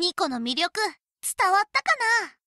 ニコの魅力伝わったかな？